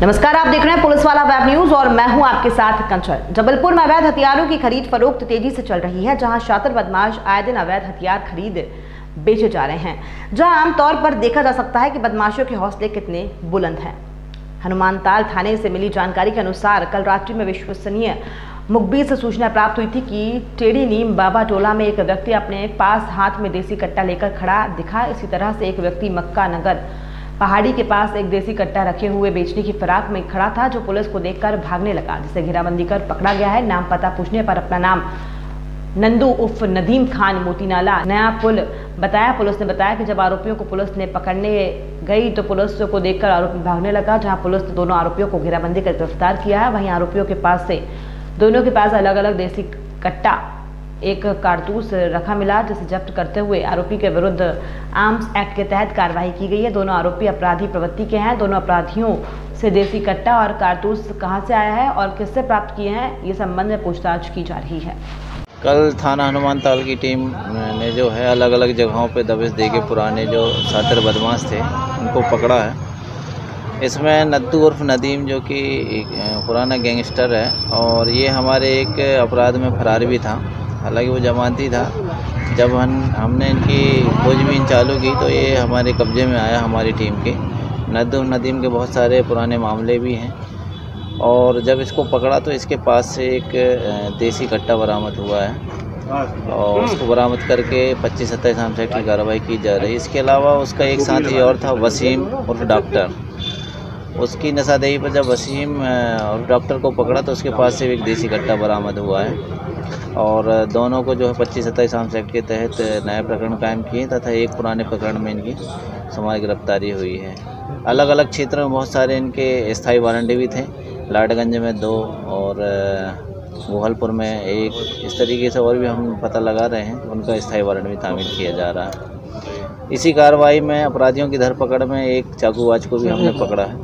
नमस्कार, आप देख रहे हैं पुलिस वाला वेब न्यूज़ और मैं हूँ आपके साथ कंचन। जबलपुर में अवैध हथियारों की खरीद फरोख्त तेज़ी से चल रही है, जहाँ शातिर बदमाश आए दिन अवैध हथियार खरीद बेचे जा रहे हैं। जहाँ आमतौर पर देखा जा सकता है कि बदमाशों के हौसले कितने बुलंद हैं। हनुमानताल थाने से मिली जानकारी के अनुसार कल रात्रि में विश्वसनीय मुखबिर से सूचना प्राप्त हुई थी कि टेढ़ी नीम बाबा टोला में एक व्यक्ति अपने पास हाथ में देसी कट्टा लेकर खड़ा दिखा। इसी तरह से एक व्यक्ति मक्का नगर पहाड़ी के पास एक देसी कट्टा रखे हुए बेचने की फिराक में खड़ा था, जो पुलिस को देखकर भागने लगा, जिसे घेराबंदी कर पकड़ा गया है। नाम पता पूछने पर अपना नाम नंदू उर्फ़ नदीम खान मोतीनाला, नया पुल बताया। पुलिस ने बताया कि जब आरोपियों को पुलिस ने पकड़ने गई तो पुलिस को देखकर आरोपी भागने लगा, जहाँ पुलिस ने दोनों आरोपियों को घेराबंदी कर गिरफ़्तार किया है। वहीं आरोपियों के पास से, दोनों के पास अलग अलग देसी कट्टा एक कारतूस रखा मिला जिसे जब्त करते हुए आरोपी के विरुद्ध आर्म्स एक्ट के तहत कार्रवाई की गई है। दोनों आरोपी अपराधी प्रवृत्ति के हैं। दोनों अपराधियों से देसी कट्टा और कारतूस कहाँ से आया है और किससे प्राप्त किए हैं, ये संबंध में पूछताछ की जा रही है। कल थाना हनुमान ताल की टीम ने जो है अलग अलग जगहों पर दबिश दे के पुराने जो सातिर बदमाश थे, उनको पकड़ा है। इसमें नद्दू उर्फ़ नदीम जो कि पुराना गैंगस्टर है और ये हमारे एक अपराध में फरार भी था। हालाँकि वो जमानती था। जब हम, हमने इनकी खोजबीन चालू की तो ये हमारे कब्ज़े में आया, हमारी टीम के। नद्दू नदीम के बहुत सारे पुराने मामले भी हैं। और जब इसको पकड़ा तो इसके पास से एक देसी कट्टा बरामद हुआ है। और उसको बरामद करके पच्चीस सत्ताईस आम सेक्ट की कार्रवाई की जा रही है। इसके अलावा उसका एक साथी और था, वसीम उर्फ़ डॉक्टर। उसकी नशादेही पर जब वसीम और डॉक्टर को पकड़ा तो उसके पास से एक देसी कट्टा बरामद हुआ है। और दोनों को जो है पच्चीस सत्ताईस आम सेक्ट के तहत नए प्रकरण कायम किए तथा एक पुराने प्रकरण में इनकी समाज गिरफ्तारी हुई है। अलग अलग क्षेत्रों में बहुत सारे इनके स्थायी वारंटी भी थे। लाडगंज में दो और गोहलपुर में एक। इस तरीके से और भी हम पता लगा रहे हैं, उनका स्थायी वारंट भी तामील किया जा रहा है। इसी कार्रवाई में अपराधियों की धरपकड़ में एक चाकूबाज को भी हमने पकड़ा है।